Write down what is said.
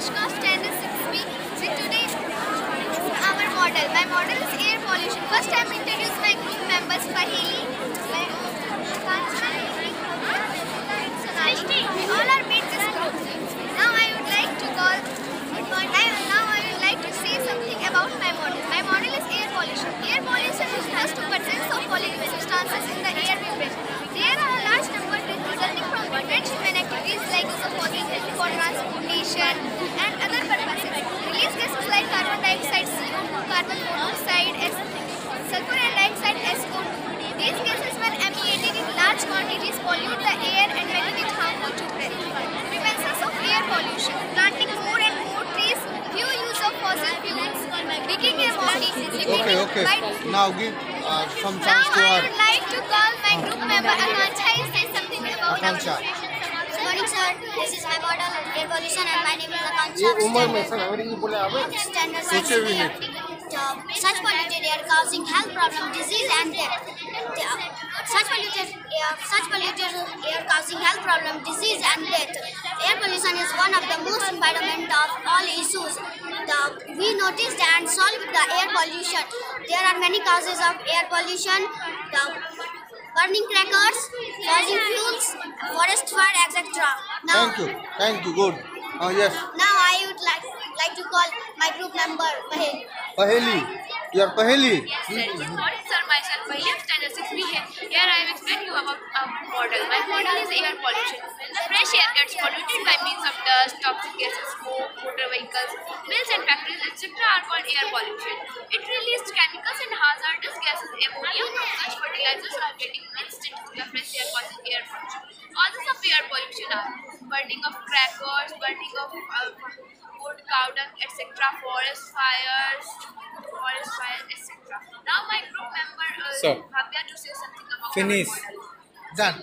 Anushka, standard 6B. With today, our model. My model is air pollution. First, I am introduce my group members Paheli, my Kanchan, and Sonali. We all are made this group. Now I would like to call. I, now I would like to say something about my model. My model is air pollution. Air pollution refers to presence of polluting substances in the air we breathe. There are a large number resulting from different human activities like use of fossil fuels for transportation and other purposes. Release gases like carbon dioxide, CO2, carbon monoxide, S- sulfur and dioxide, SO2. These gases, when emanated in large quantities, pollute the air and making it harmful to breath. Prevention of air pollution. Planting more and more trees, few use of fossil fuels, making body Okay, okay. Now give uh, some chance now to Now I would like to call my group member Akansha and say something about Akansha. Good morning sir, this is my model air pollution and my name is Akansha. Standard science air. Such polluted air causing health problems, disease and death. Uh, such polluted air, such polluted air causing health problems, disease and death pollution is one of the most environment of all issues. The, we noticed and solved the air pollution. There are many causes of air pollution. The burning crackers, burning fuels, forest fire, etc. Now, thank you. Thank you. Good. Oh, yes. Now I would like, like to call my group member, Paheli. Paheli. You are Paheli? Yes, sir. Sorry, sir. Myself, Paheli. Pollution. When the fresh air gets polluted by means of dust, toxic gases, smoke, motor vehicles, mills and factories, etc. are called air pollution. It releases chemicals and hazardous gases. Ammonia from such fertilizers are getting mixed into the fresh air causing air pollution. Causes of air pollution are burning of crackers, burning of uh, wood, cow dung, etc. Forest fires, forest fires, etc. Now my group member uh, Sir. Bhavya to say something about Finish. our model. done